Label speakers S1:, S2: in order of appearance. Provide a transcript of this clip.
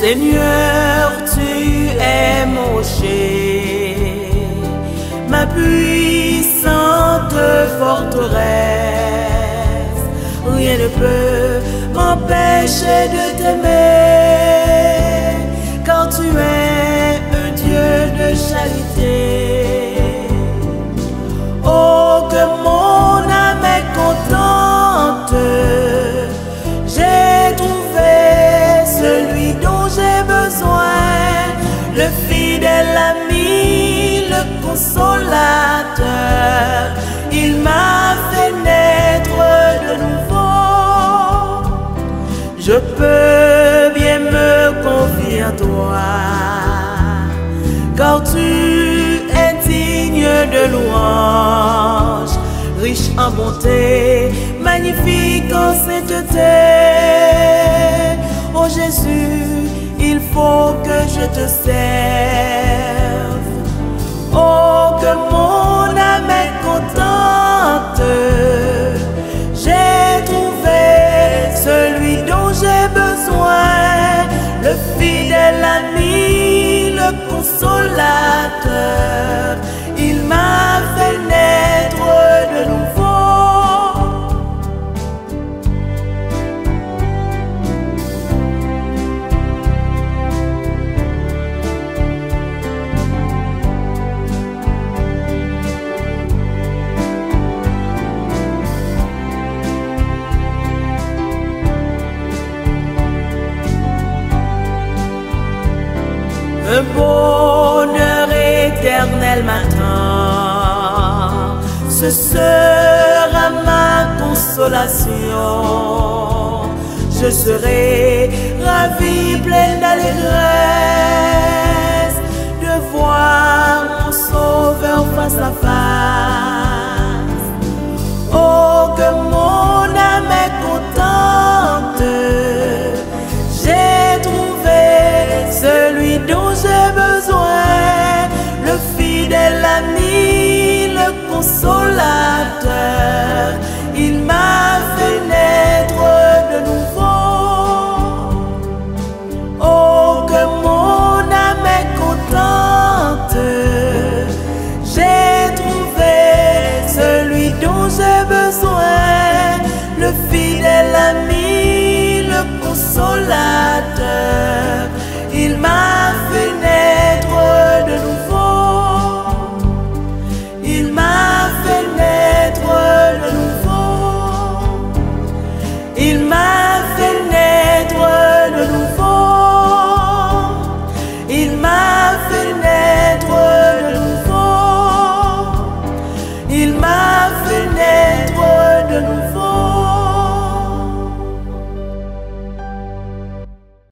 S1: Seigneur, tu es mon rocher, ma puissante forteresse. Rien ne peut m'empêcher de t'aimer, consolateur. Il m'a fait naître de nouveau. Je peux bien me confier en toi, car tu es digne de louange, riche en bonté, magnifique en sainteté. Oh Jésus, il faut que je te serve. Oh, que mon âme est contente. J'ai trouvé celui dont j'ai besoin, le fidèle ami, le consolateur. Un bonheur éternel m'attend. Ce sera ma consolation. Je serai ravi, plein d'allégresse fidèle ami, le consolateur. Il m'a